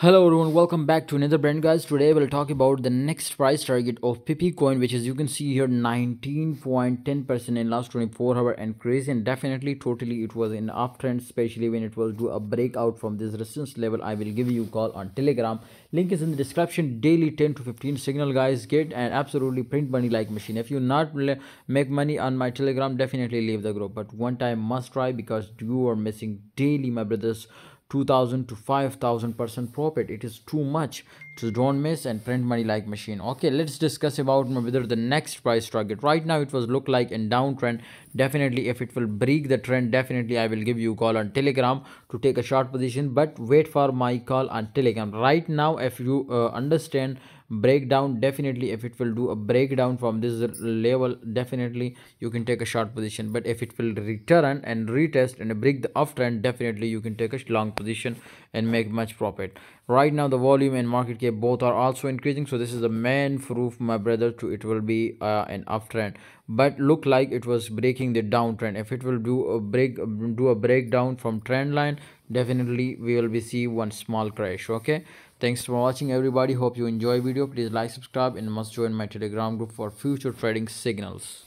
Hello everyone, welcome back to another brand guys. Today we'll talk about the next price target of PEPE coin which is you can see here 19.10% in last 24 hour and crazy and definitely totally it was in uptrend especially when it will do a breakout from this resistance level. I will give you call on telegram. Link is in the description daily 10 to 15 signal guys get and absolutely print money like machine. If you not make money on my telegram definitely leave the group but one time must try because you are missing daily my brothers 2000 to 5000 percent profit. It is too much. So don't miss and print money like machine. Okay let's discuss about whether the next price target. Right now it was look like in downtrend. Definitely if it will break the trend definitely i will give you call on telegram to take a short position. But wait for my call on telegram. Right now if you uh, understand breakdown definitely if it will do a breakdown from this level definitely you can take a short position. But if it will return and retest and break the uptrend definitely you can take a long position and make much profit. Right now the volume and market cap both are also increasing. So this is the main proof my brother to it will be uh, an uptrend but look like it was breaking the downtrend if it will do a break do a breakdown from trend line definitely we will be see one small crash okay? Thanks for watching everybody. Hope you enjoy video. Please like subscribe and must join my telegram group for future trading signals